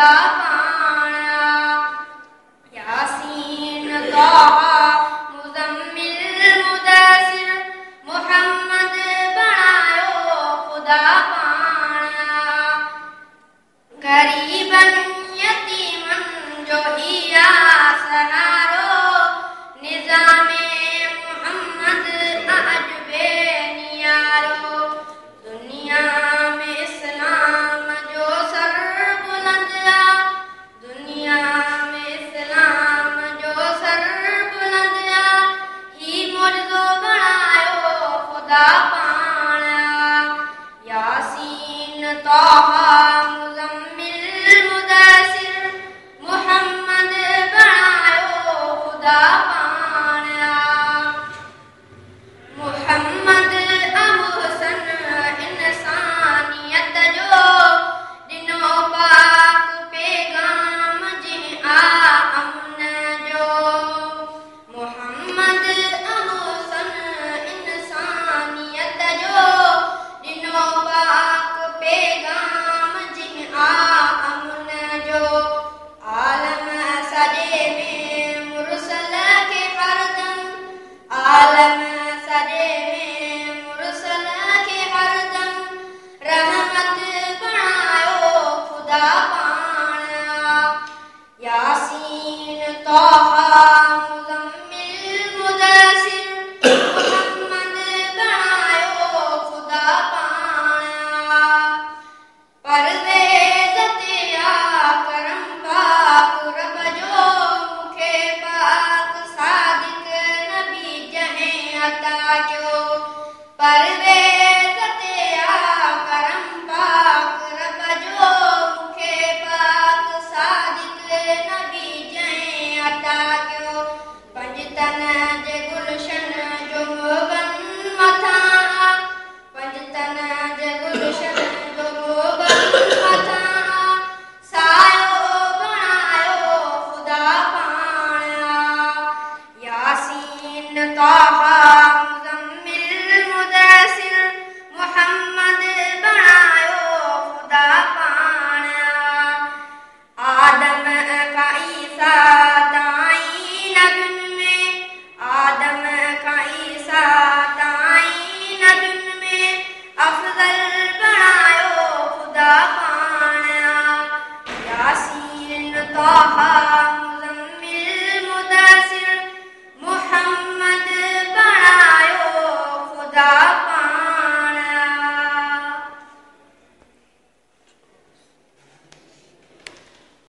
da the ¡Alá! sadece पाठ्यो पर